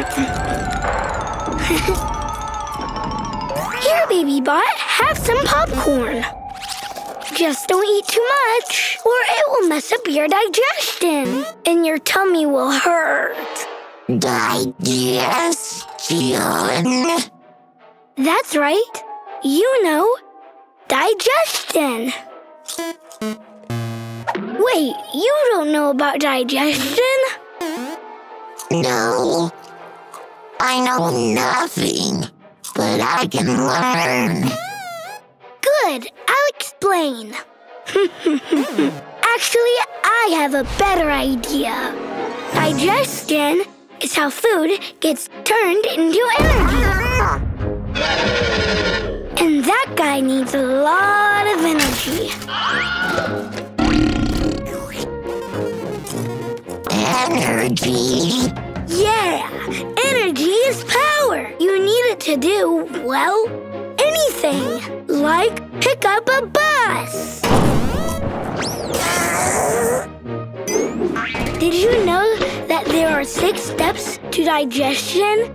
Here, baby bot, have some popcorn. Just don't eat too much, or it will mess up your digestion, and your tummy will hurt. Digestion? That's right. You know, digestion. Wait, you don't know about digestion? No, I know nothing, but I can learn. Good, I'll explain. Actually, I have a better idea. Digestion is how food gets turned into energy. And that guy needs a lot of energy. Energy. Yeah, energy is power. You need it to do, well, anything. Like pick up a bus. Did you know that there are six steps to digestion?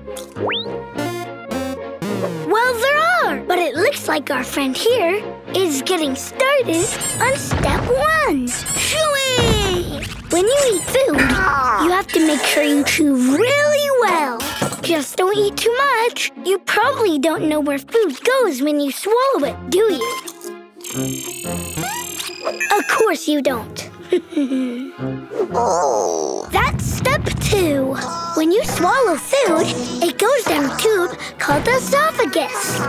Well, there are, but it looks like our friend here is getting started on step one. Chewy! When you eat food, you have to make sure you chew really well. Just don't eat too much. You probably don't know where food goes when you swallow it, do you? Of course you don't. That's step two. When you swallow food, it goes down a tube called the esophagus.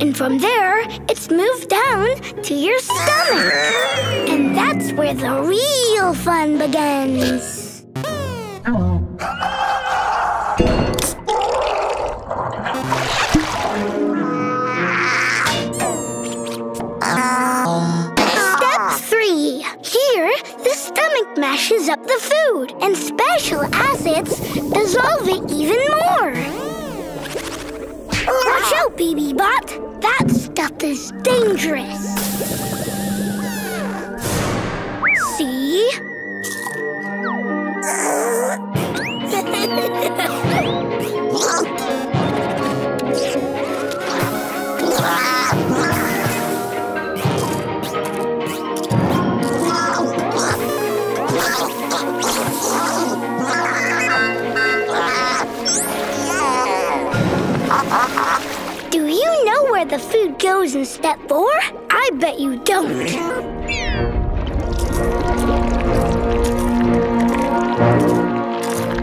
And from there, it's moved down to your stomach. And that's where the real fun begins. Step three. Here, the stomach mashes up the food, and special acids dissolve it even more. Watch out, baby bot. That stuff is dangerous. Where the food goes in step four? I bet you don't.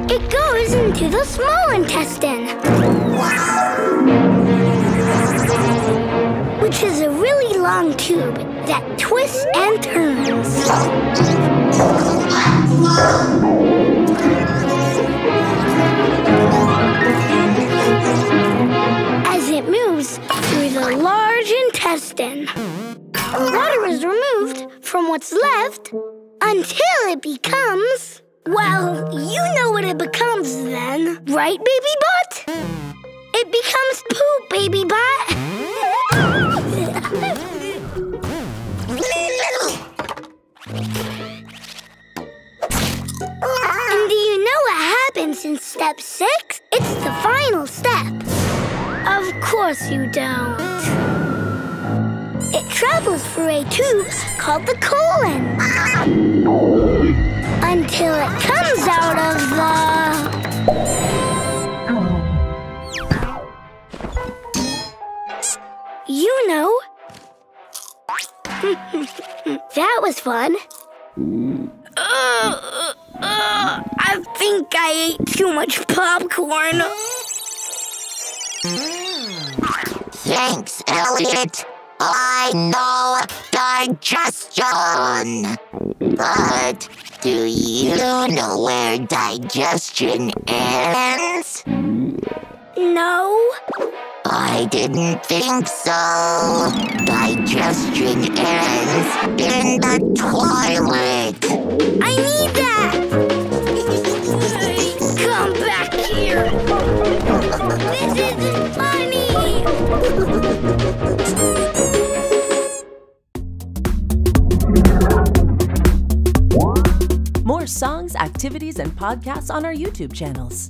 It goes into the small intestine. Which is a really long tube that twists and turns. What's left until it becomes. Well, you know what it becomes then, right, baby bot? It becomes poop, baby bot. and do you know what happens in step six? It's the final step. Of course you don't. It travels through a tube called the colon. Until it comes out of the. You know. that was fun. Uh, uh, I think I ate too much popcorn. Thanks, Elliot. I know digestion. But do you know where digestion ends? No. I didn't think so. Digestion ends in the toilet. I need that! Come back here! This isn't funny! Songs, activities, and podcasts on our YouTube channels.